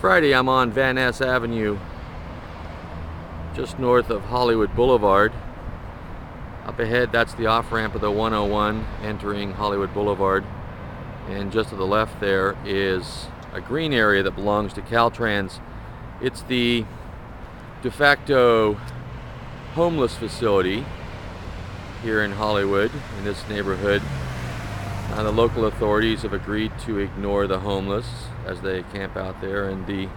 Friday, I'm on Van Ness Avenue, just north of Hollywood Boulevard. Up ahead, that's the off-ramp of the 101 entering Hollywood Boulevard. And just to the left there is a green area that belongs to Caltrans. It's the de facto homeless facility here in Hollywood, in this neighborhood. Uh, the local authorities have agreed to ignore the homeless as they camp out there, and the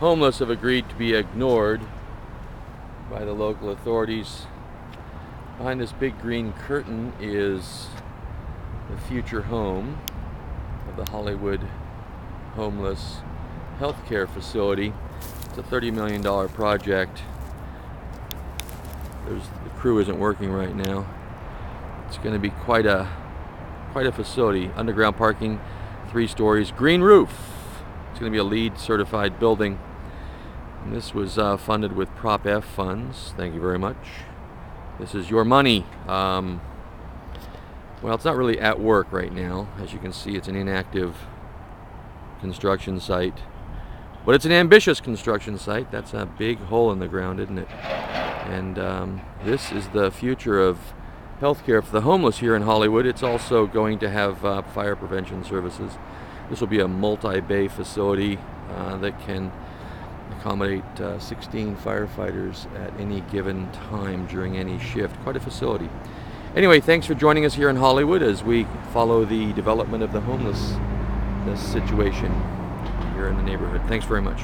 homeless have agreed to be ignored by the local authorities. Behind this big green curtain is the future home of the Hollywood Homeless Healthcare Facility. It's a $30 million project. There's, the crew isn't working right now. It's going to be quite a quite a facility. Underground parking, three stories, green roof. It's going to be a LEED certified building. And this was uh, funded with Prop F funds. Thank you very much. This is your money. Um, well, it's not really at work right now. As you can see, it's an inactive construction site. But it's an ambitious construction site. That's a big hole in the ground, isn't it? And um, this is the future of healthcare for the homeless here in Hollywood. It's also going to have uh, fire prevention services. This will be a multi-bay facility uh, that can accommodate uh, 16 firefighters at any given time during any shift. Quite a facility. Anyway, thanks for joining us here in Hollywood as we follow the development of the homeless situation here in the neighborhood. Thanks very much.